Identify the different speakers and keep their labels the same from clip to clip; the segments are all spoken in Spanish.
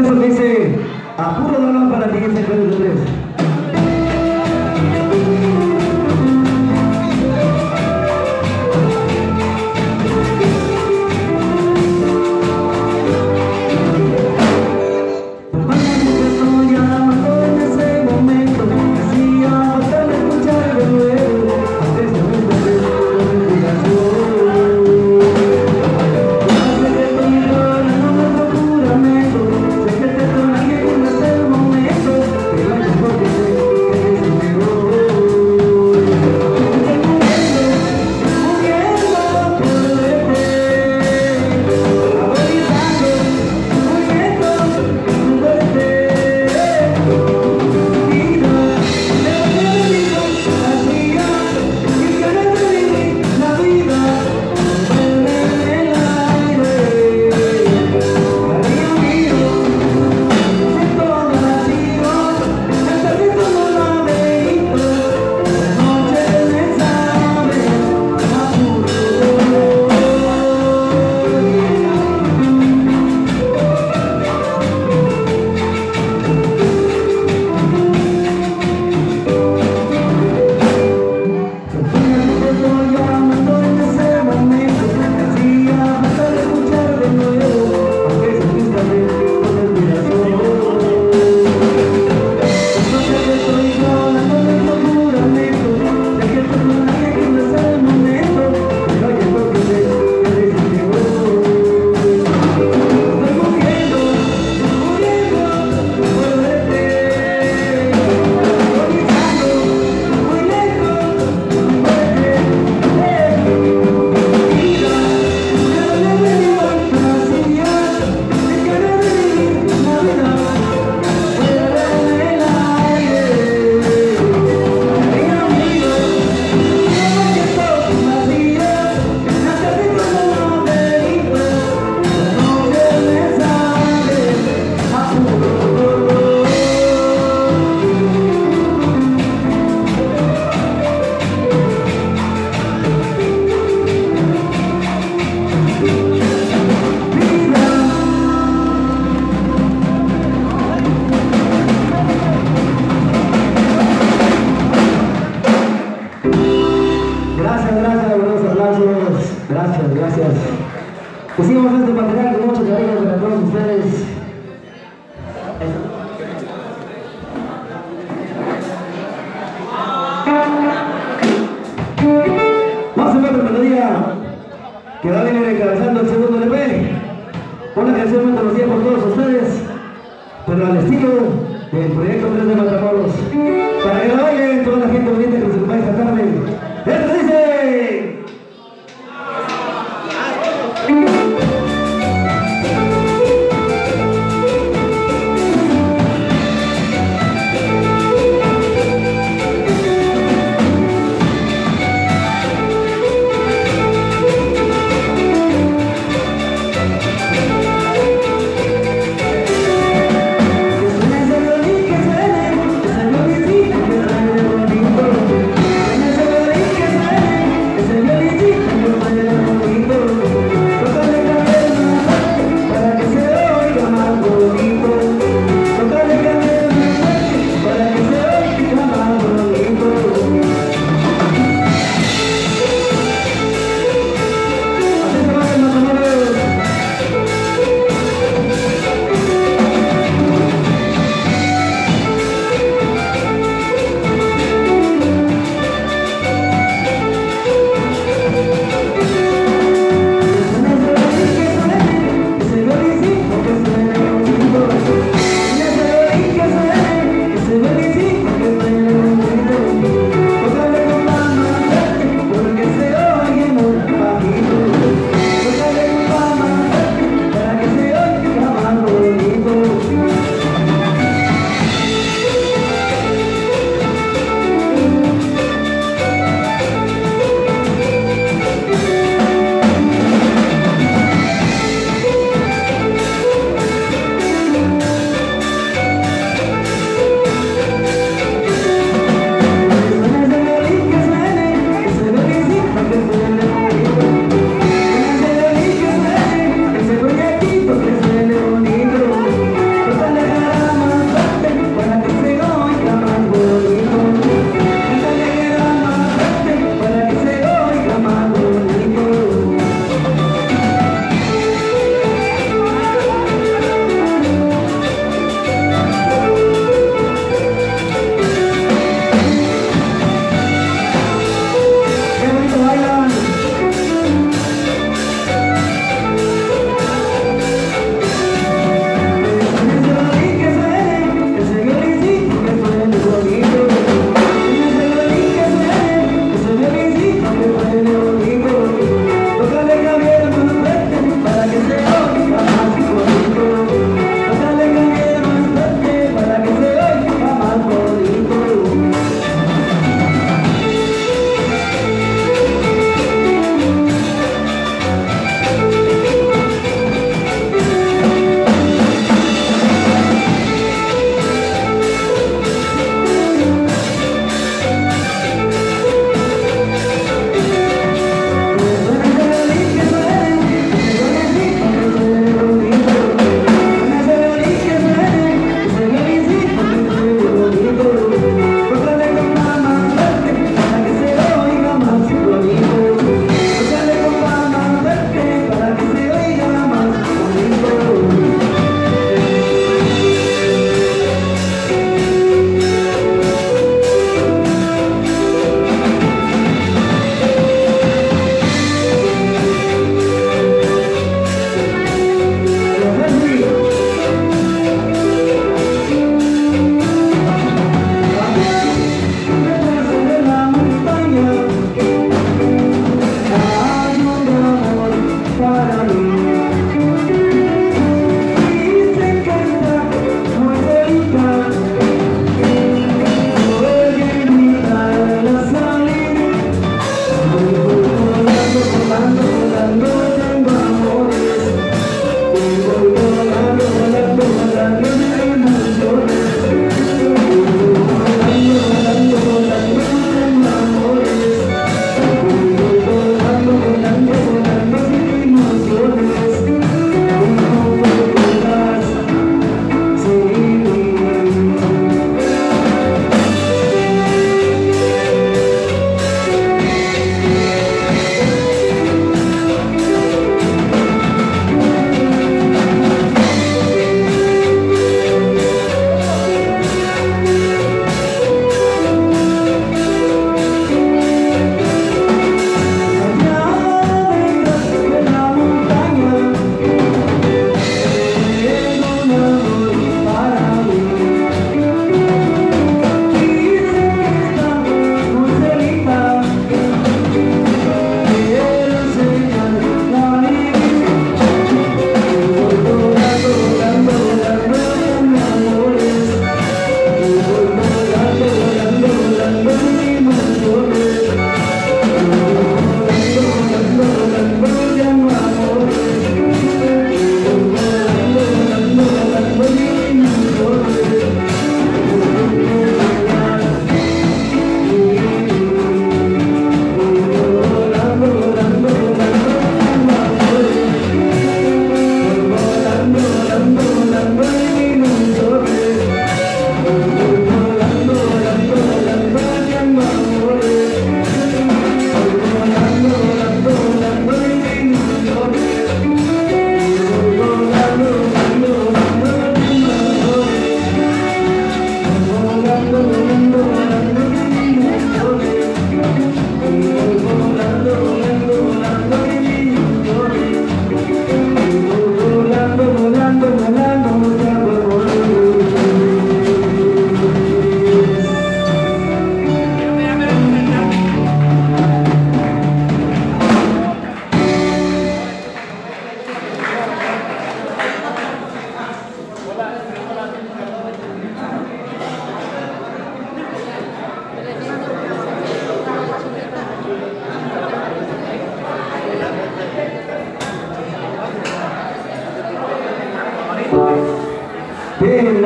Speaker 1: Eso dice, apuro dolor para ti, dice Pedro 3.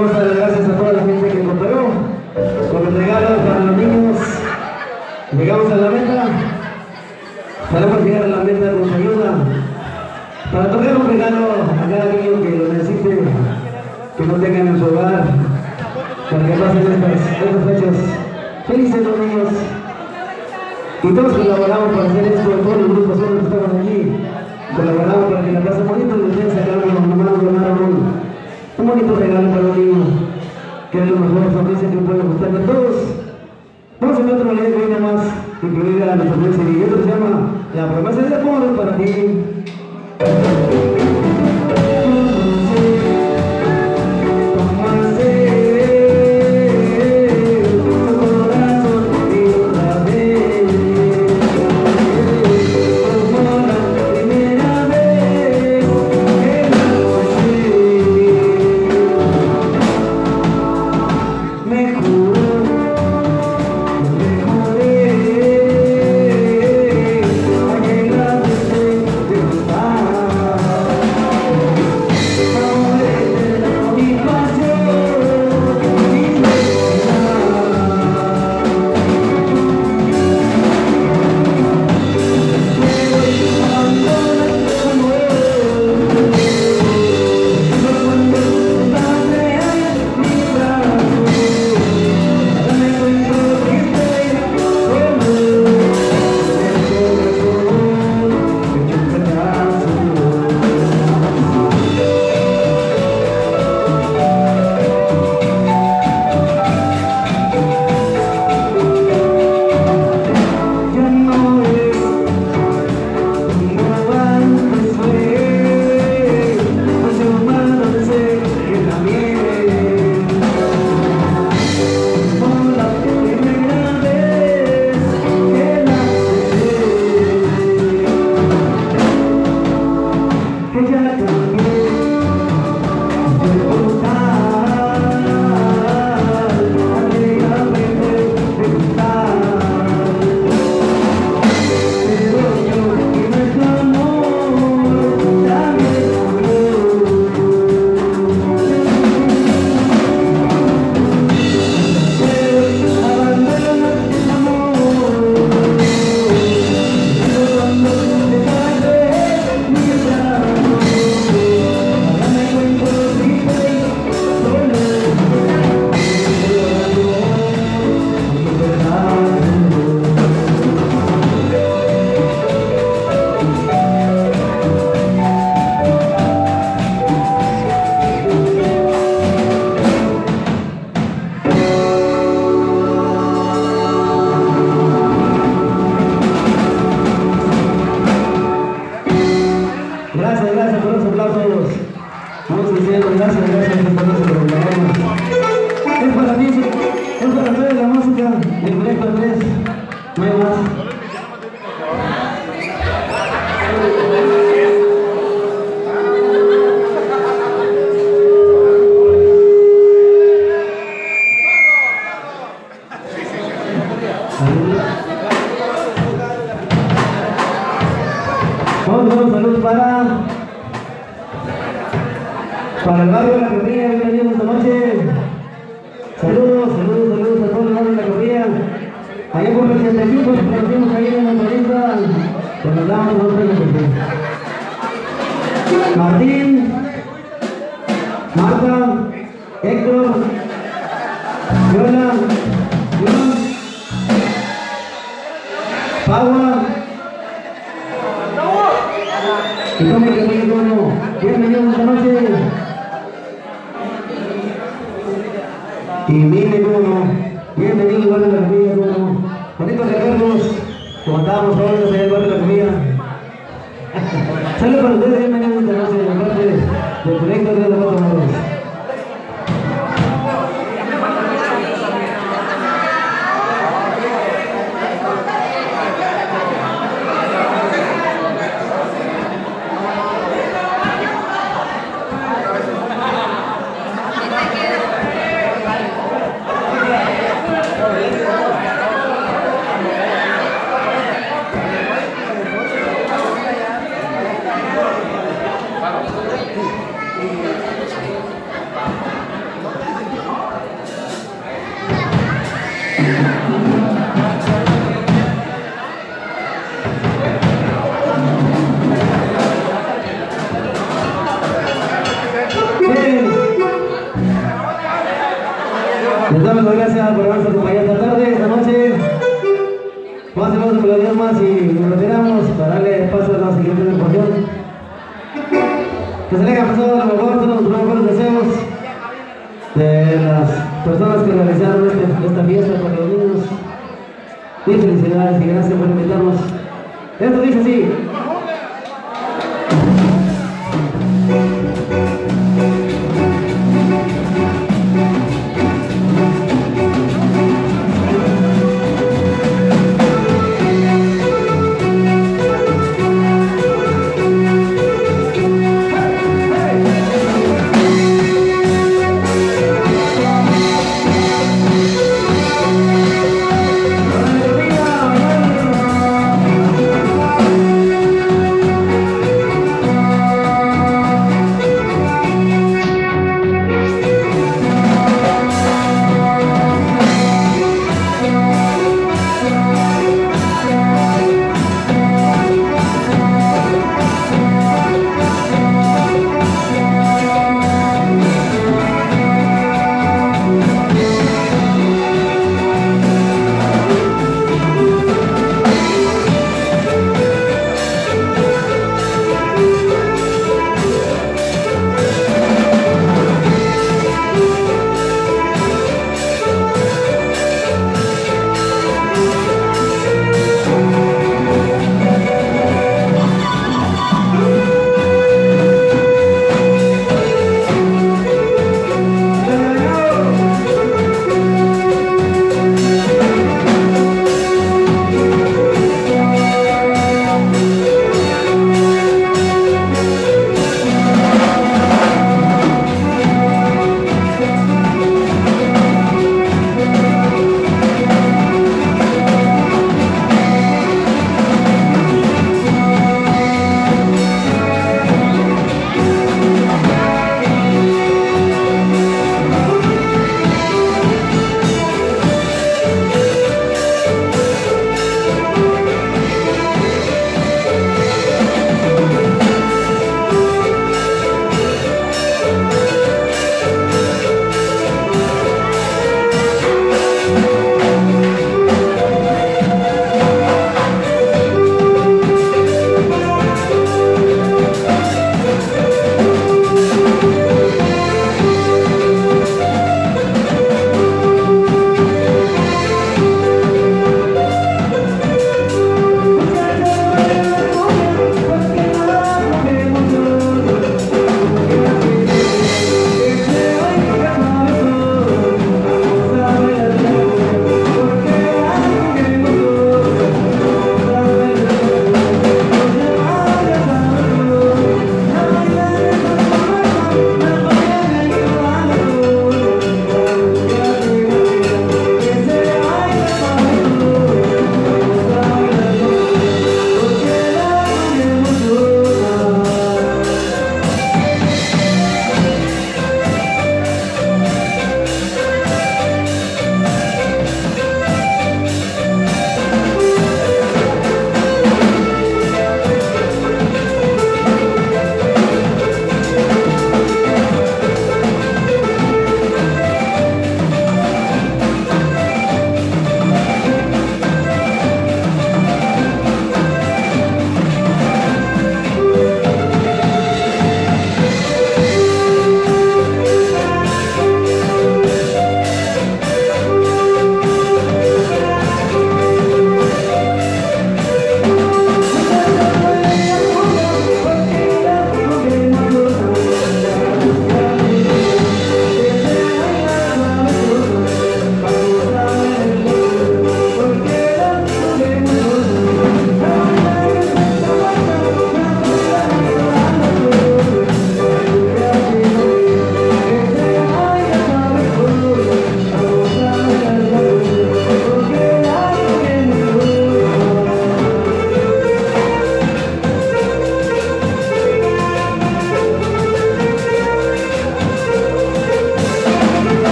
Speaker 1: Vamos a dar gracias a toda la gente que cooperó con los regalos para los niños. Llegamos a la meta. Podemos llegar a la meta con su ayuda. Para tocar un regalo a cada niño que lo necesite, que no tengan en su hogar, para que pasen estas, estas fechas felices los niños. Y todos colaboramos para hacer esto, todos los grupos que estaban allí, colaboramos para que la casa bonita de ustedes sacaron los mamás donaron un, un bonito regalo para los niños, que es lo mejor sonrisa que puede gustar a todos. Vamos a ver otro ley que viene más, incluida la promesa y esto se llama La promesa de amor para ti. Que bueno, esta noche. Y mire bienvenido a la comida, cómo no. Bonitos recuerdos, como estábamos en el barrio de la comida. Saludos para ustedes, bienvenidos esta noche de parte del proyecto de los. Por habernos acompañado esta tarde, esta noche. Hacer unas melodías más y nos retiramos para darle paso a la siguiente agrupación. Que se le haya pasado lo mejor, todos los mejores deseos de las personas que realizaron este, esta fiesta para los niños. Y felicidades y gracias por invitarnos. Esto dice así.